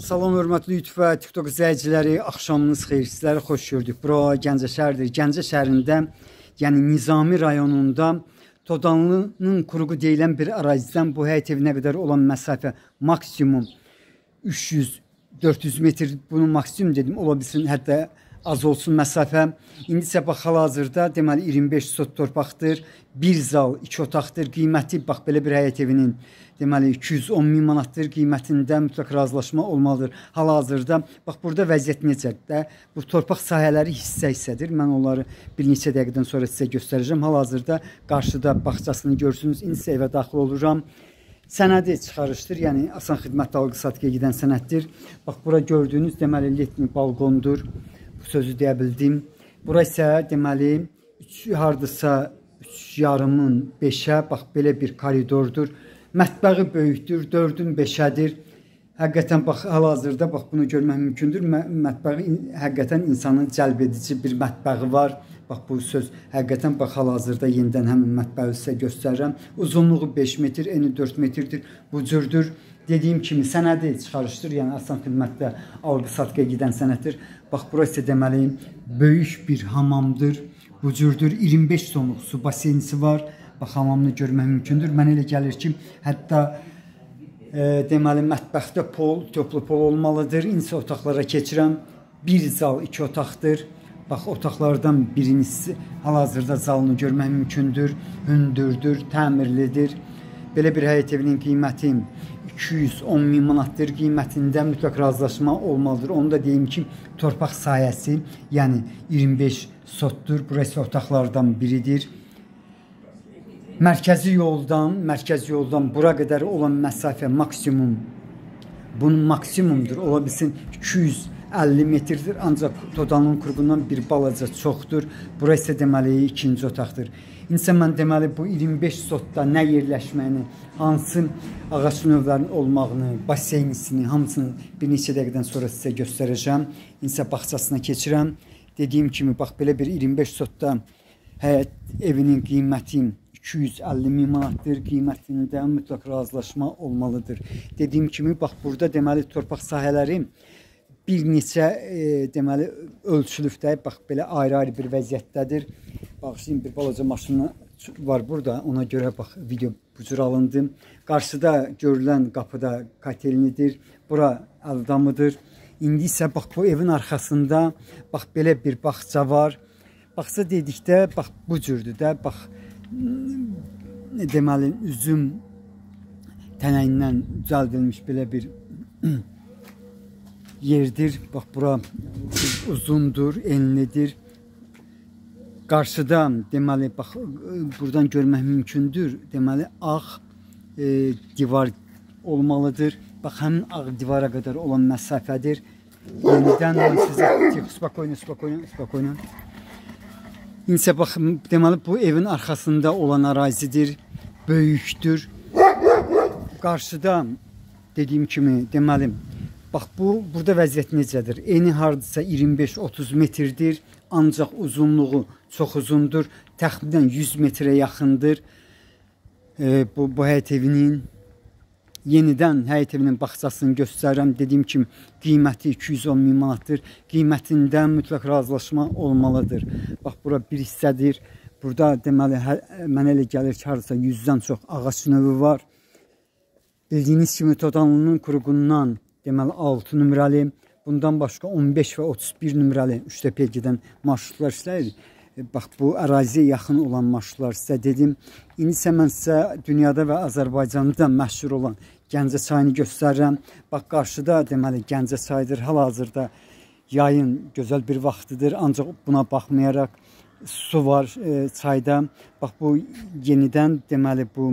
Salam hörmətli YouTube və TikTok izləyiciləri, axşamınız xeyir. Sizləri xoş gördük. Bura Gəncə şəhəridir. Gəncə şəhərində, yəni Nizami rayonunda Todanlının quruğu deyilən bir ərazidən bu həyət evinə qədər olan məsafə maksimum 300-400 metr. Bunu maksimum dedim, ola bilsin hətta az olsun məsafə. İndi isə bax hal-hazırda deməli 25 sot torpaqdır. Bir zal, iki otaqdır. Qiyməti bax belə bir həyət evinin deməli 210 min manatdır qiymətində mütləq razılaşma olmalıdır. Hal-hazırda bax burada vəziyyət necədir? Bu torpaq sahələri hissə-hissədir. Mən onları bir neçə dəqiqədən sonra sizə göstərəcəm. Hal-hazırda qarşıda bağçasını görürsünüz. İndi evə daxil oluram. Sənədi çıxarışdır, yəni asan xidmət alqı-satqıya gedən sənəddir. Bax bura gördüyünüz deməli letni balkondur sözü deyə bildim. Bura isə deməli 3 hardasa 3 yarımın 5-ə bax belə bir koridordur. Mətbəxi böyükdür, 4-ün 5-ədir. Həqiqətən bax hal-hazırda bax bunu görmək mümkündür. Mətbəxi həqiqətən insanın cəlb edici bir mətbəxi var. Bax bu söz həqiqətən bax hal-hazırda yenidən həmin mətbəxi sizə göstərirəm. Uzunluğu 5 metr, eni 4 metrdir. Bu cürdür. Dediyim kimi sənədi çıxarışdır, yəni asan xidmətdə alqı-satqıya gedən sənəddir. Bax burası deməli böyük bir hamamdır. Bu cürdür 25 tonluq su baseynisi var. Bax hamamını görmək mümkündür. Mənə elə gəlir ki, hətta e, deməli mətbəxdə pol, toplu pol olmalıdır. İnsə otaqlara keçirəm. Bir zal, iki otaqdır. Bax otaqlardan birincisi hal-hazırda zalını görmək mümkündür. Hündürdür, təmirlidir. Belə bir həyət evinin qiyməti 210 min manatdır qiymətində mütləq razılaşma olmalıdır. Onu da deyim ki, torpaq sahəsi, yəni 25 sotdur. Burası otaqlardan biridir. Mərkəzi yoldan, mərkəzi yoldan bura qədər olan məsafə maksimum bunun maksimumdur. Ola bilsin 250 metrdir, ancaq Todanın qurğundan bir balaca çoxdur. Bura isə deməli ikinci otaqdır. İnsə mən deməli bu 25 sotda nə yerləşməyini, hansı ağac növlərinin olmağını, baseynisini, hamısını bir neçə dəqiqədən sonra sizə göstərəcəm. İnsə bağçasına keçirəm. Dediyim kimi bax belə bir 25 sotda həyət evinin qiyməti 250 min manatdır qiymətində mütləq razılaşma olmalıdır. Dediyim kimi bax burada deməli torpaq sahələri bir neçə e, deməli ölçülükdə bax belə ayrı-ayrı bir vəziyyətdədir. Bağışlayın bir balaca maşını var burada. Ona görə bax video bu cür alındı. Qarşıda görülən qapıda kotelnidir. Bura əldamıdır. İndi isə bax bu evin arxasında bax belə bir bağça var. Bağça dedikdə bax bu cürdür də. Bax deməli üzüm tənəyindən düzəldilmiş belə bir yerdir. Bax bura uzundur, enlidir. Qarşıda deməli bax burdan görmək mümkündür. Deməli ağ e, divar olmalıdır. Bax həmin ağ divara qədər olan məsafədir. Yenidən sizə spokojno, spokojno, spokojno. İnsə bax deməli bu evin arxasında olan ərazidir. Böyükdür. Qarşıda dediyim kimi deməli bax bu burada vəziyyət necədir? Eni hardasa 25-30 metrdir ancaq uzunluğu çox uzundur. Təxminən 100 metrə yaxındır. E, bu, bu həyət evinin yenidən həyət evinin bağçasını göstərirəm. Dediyim kimi qiyməti 210 min manatdır. Qiymətindən mütləq razılaşma olmalıdır. Bax bura bir hissədir. Burada deməli hər, mənə elə gəlir ki, hardasa 100-dən çox ağac növü var. Bildiyiniz kimi Todanlının quruğundan deməli 6 nömrəli Bundan başqa 15 və 31 nömrəli 3 təpəyə gedən marşrutlar işləyir. E, bax bu əraziyə yaxın olan marşrutlar sizə dedim. İndi isə mən sizə dünyada və Azərbaycanda məşhur olan Gəncə çayını göstərirəm. Bax qarşıda deməli Gəncə çayıdır. Hal-hazırda yayın gözəl bir vaxtıdır. Ancaq buna baxmayaraq su var e, çayda. Bax bu yenidən deməli bu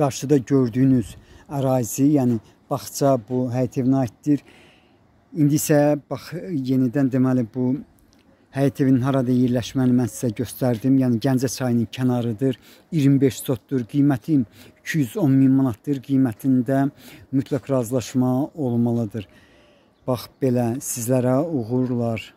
qarşıda gördüyünüz ərazi, yəni bağça bu həyət evinə aiddir. İndi isə bax yenidən deməli bu həyət evinin harada yerləşməni mən sizə göstərdim. Yəni Gəncə çayının kənarıdır. 25 sotdur. Qiyməti 210 min manatdır. Qiymətində mütləq razılaşma olmalıdır. Bax belə sizlərə uğurlar.